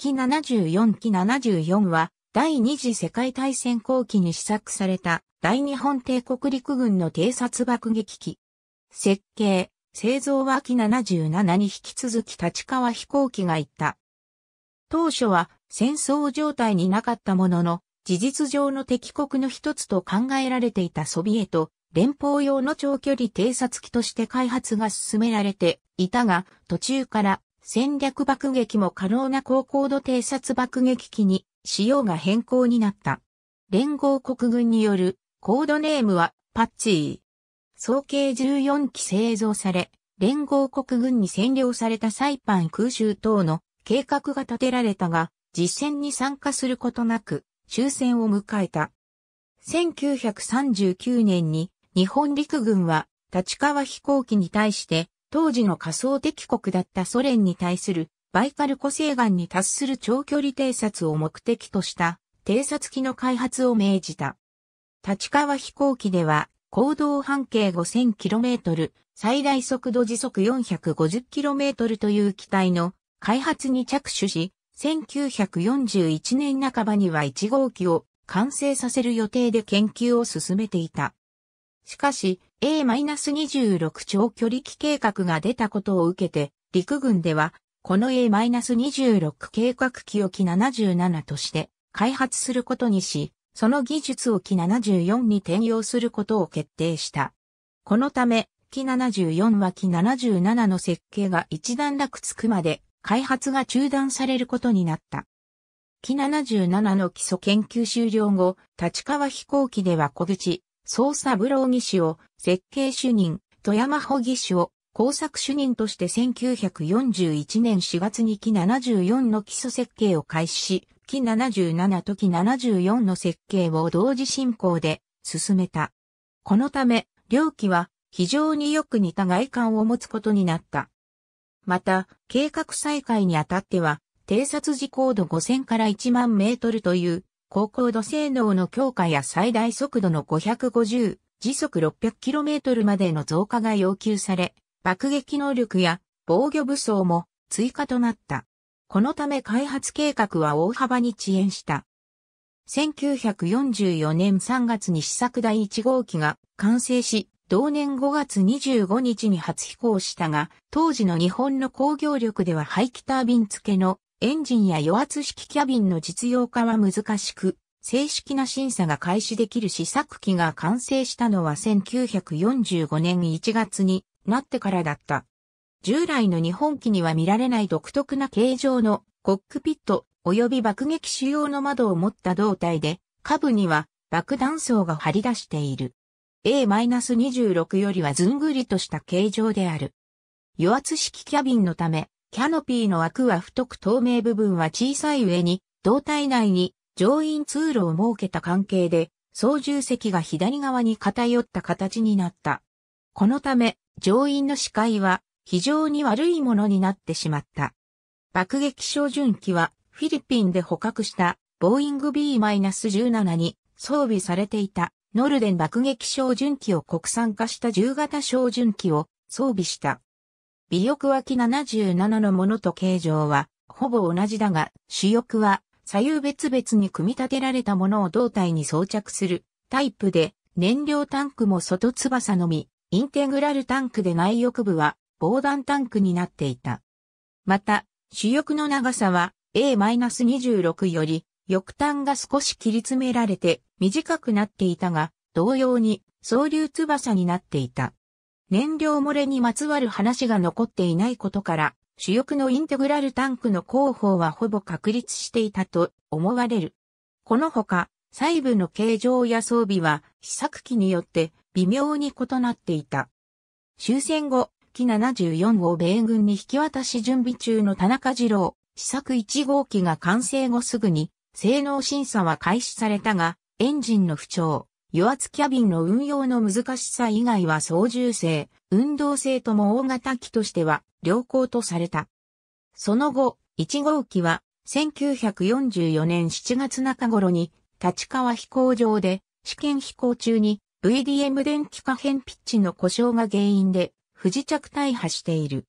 機74機74は第二次世界大戦後期に試作された大日本帝国陸軍の偵察爆撃機。設計、製造は機77に引き続き立川飛行機が行った。当初は戦争状態になかったものの、事実上の敵国の一つと考えられていたソビエト、連邦用の長距離偵察機として開発が進められていたが、途中から戦略爆撃も可能な高高度偵察爆撃機に仕様が変更になった。連合国軍によるコードネームはパッチー。総計14機製造され、連合国軍に占領されたサイパン空襲等の計画が立てられたが、実戦に参加することなく終戦を迎えた。1939年に日本陸軍は立川飛行機に対して当時の仮想敵国だったソ連に対するバイカル湖西岸に達する長距離偵察を目的とした偵察機の開発を命じた。立川飛行機では行動半径 5000km、最大速度時速 450km という機体の開発に着手し、1941年半ばには1号機を完成させる予定で研究を進めていた。しかし、A-26 長距離機計画が出たことを受けて、陸軍では、この A-26 計画機を機77として開発することにし、その技術を機74に転用することを決定した。このため、機74は機77の設計が一段落つくまで開発が中断されることになった。機77の基礎研究終了後、立川飛行機では小口、捜査ブロー技師を設計主任、富山保技師を工作主任として1941年4月に機74の基礎設計を開始し、機77と機74の設計を同時進行で進めた。このため、両機は非常によく似た外観を持つことになった。また、計画再開にあたっては、偵察時高度5000から1万メートルという高高度性能の強化や最大速度の550、時速 600km までの増加が要求され、爆撃能力や防御武装も追加となった。このため開発計画は大幅に遅延した。1944年3月に試作第1号機が完成し、同年5月25日に初飛行したが、当時の日本の工業力では排気タービン付けのエンジンや余圧式キャビンの実用化は難しく、正式な審査が開始できる試作機が完成したのは1945年1月になってからだった。従来の日本機には見られない独特な形状のコックピット及び爆撃主要の窓を持った胴体で、下部には爆弾層が張り出している。A-26 よりはずんぐりとした形状である。余圧式キャビンのため、キャノピーの枠は太く透明部分は小さい上に、胴体内に乗員通路を設けた関係で、操縦席が左側に偏った形になった。このため、乗員の視界は非常に悪いものになってしまった。爆撃小巡機はフィリピンで捕獲したボーイング B-17 に装備されていたノルデン爆撃小巡機を国産化した10型小巡機を装備した。尾翼脇77のものと形状はほぼ同じだが、主翼は左右別々に組み立てられたものを胴体に装着するタイプで、燃料タンクも外翼のみ、インテグラルタンクで内翼部は防弾タンクになっていた。また、主翼の長さは A-26 より翼端が少し切り詰められて短くなっていたが、同様に総流翼になっていた。燃料漏れにまつわる話が残っていないことから、主翼のインテグラルタンクの広報はほぼ確立していたと思われる。このほか、細部の形状や装備は試作機によって微妙に異なっていた。終戦後、機74を米軍に引き渡し準備中の田中次郎、試作1号機が完成後すぐに性能審査は開始されたが、エンジンの不調、油圧キャビンの運用の難しさ以外は操縦性、運動性とも大型機としては良好とされた。その後、1号機は1944年7月中頃に立川飛行場で試験飛行中に VDM 電気可変ピッチの故障が原因で不時着大破している。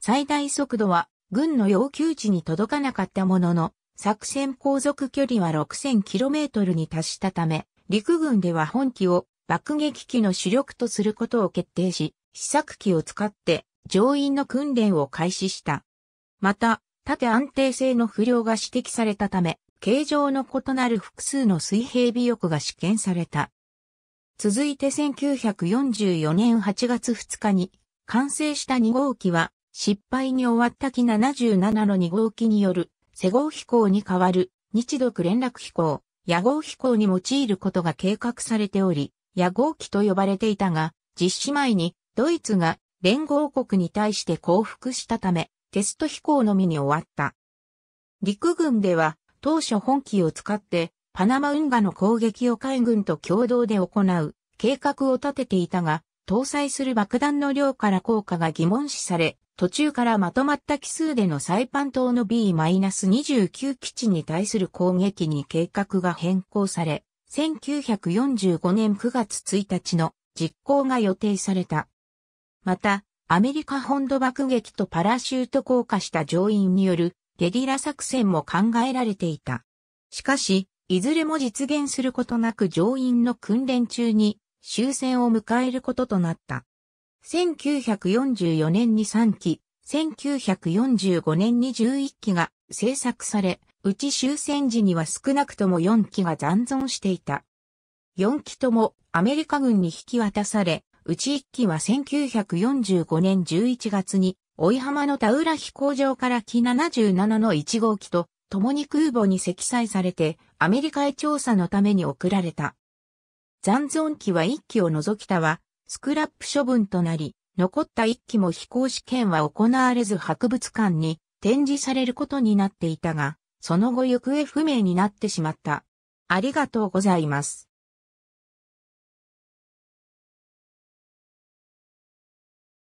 最大速度は軍の要求値に届かなかったものの、作戦航続距離は 6000km に達したため、陸軍では本機を爆撃機の主力とすることを決定し、試作機を使って乗員の訓練を開始した。また、縦安定性の不良が指摘されたため、形状の異なる複数の水平尾翼が試験された。続いて1944年8月2日に完成した2号機は失敗に終わった機77の2号機によるセ号飛行に代わる日独連絡飛行、野号飛行に用いることが計画されており、野号機と呼ばれていたが、実施前にドイツが連合国に対して降伏したため、テスト飛行のみに終わった。陸軍では当初本機を使ってパナマ運河の攻撃を海軍と共同で行う計画を立てていたが、搭載する爆弾の量から効果が疑問視され、途中からまとまった奇数でのサイパン島の B-29 基地に対する攻撃に計画が変更され、1945年9月1日の実行が予定された。また、アメリカ本土爆撃とパラシュート降下した乗員によるゲリラ作戦も考えられていた。しかし、いずれも実現することなく乗員の訓練中に終戦を迎えることとなった。1944年に3機、1945年に11機が製作され、うち終戦時には少なくとも4機が残存していた。4機ともアメリカ軍に引き渡され、うち1機は1945年11月に、追浜の田浦飛行場から機77の1号機と共に空母に積載されてアメリカへ調査のために送られた。残存機は1機を除きたはスクラップ処分となり、残った1機も飛行試験は行われず博物館に展示されることになっていたが、その後行方不明になってしまった。ありがとうございます。